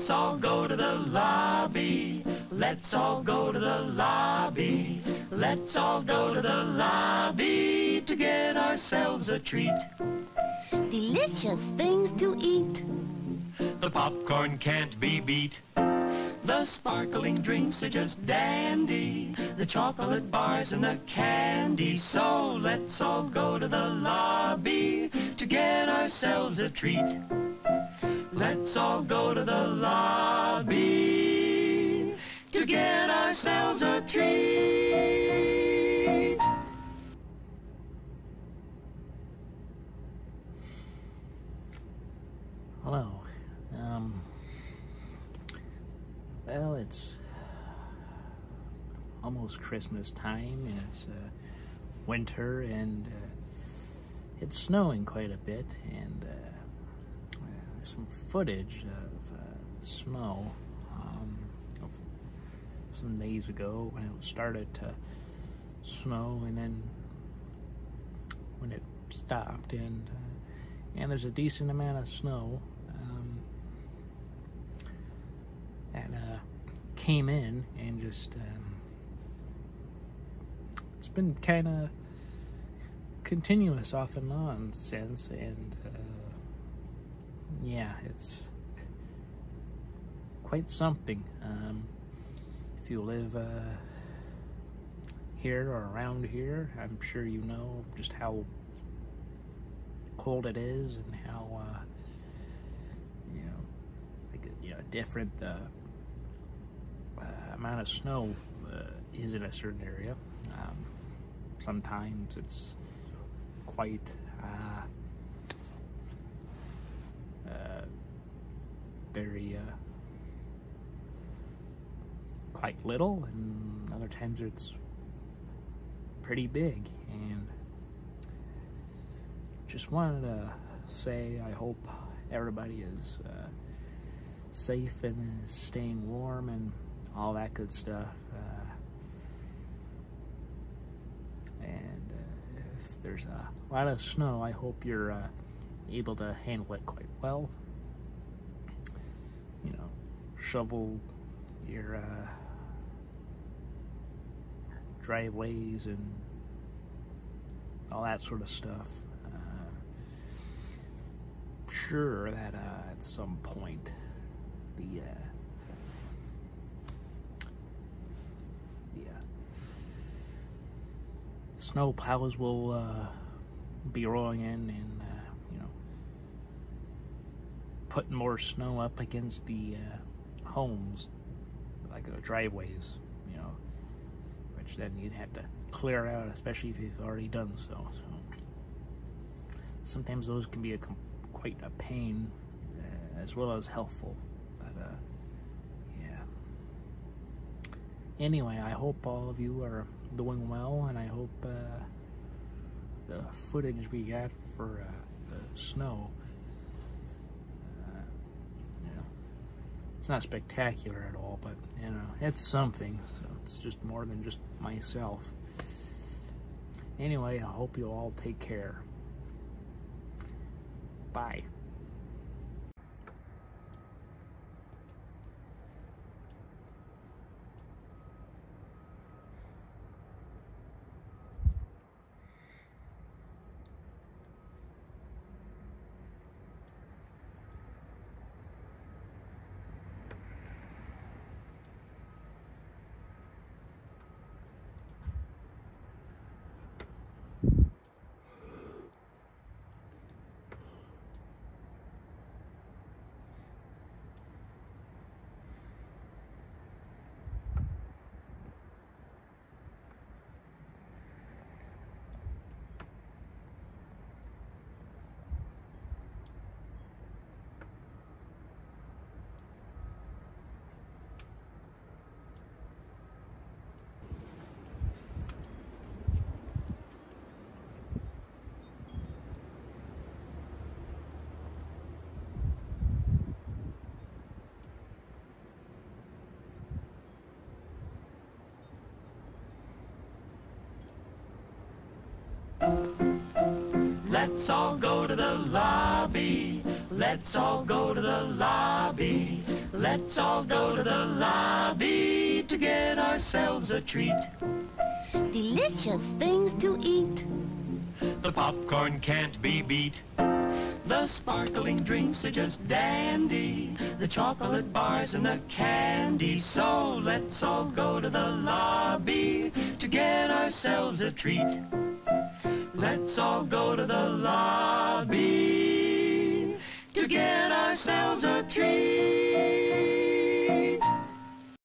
Let's all go to the lobby. Let's all go to the lobby. Let's all go to the lobby to get ourselves a treat. Delicious things to eat. The popcorn can't be beat. The sparkling drinks are just dandy. The chocolate bars and the candy. So let's all go to the lobby to get ourselves a treat. Let's all go to the lobby to get ourselves a treat. Hello. Um, well, it's almost Christmas time, and it's uh, winter, and uh, it's snowing quite a bit, and uh, some footage of uh, snow um, some days ago when it started to snow, and then when it stopped, and uh, and there's a decent amount of snow um, that uh, came in and just um, it's been kind of continuous off and on since and uh, yeah it's quite something um, if you live uh, here or around here I'm sure you know just how cold it is and how uh, you know like you know different the uh, amount of snow uh, is in a certain area. Um, sometimes it's quite uh, very uh, quite little, and other times it's pretty big and just wanted to say I hope everybody is uh, safe and is staying warm and all that good stuff. Uh, and uh, if there's a lot of snow, I hope you're uh, able to handle it quite well. You know, shovel your uh, driveways and all that sort of stuff Uh, sure that uh, at some point the uh, the uh, snow plows will uh, be rolling in and putting more snow up against the uh, homes like the driveways you know which then you'd have to clear out especially if you've already done so, so sometimes those can be a quite a pain uh, as well as helpful. But uh, yeah. Anyway, I hope all of you are doing well, and I hope uh, the footage we got for uh, the snow. Uh, you know, it's not spectacular at all, but you know, it's something. So it's just more than just myself. Anyway, I hope you all take care. Bye. Let's all go to the lobby. Let's all go to the lobby. Let's all go to the lobby to get ourselves a treat. Delicious things to eat. The popcorn can't be beat. The sparkling drinks are just dandy. The chocolate bars and the candy. So let's all go to the lobby to get ourselves a treat. Let's all go to the lobby to get ourselves a treat.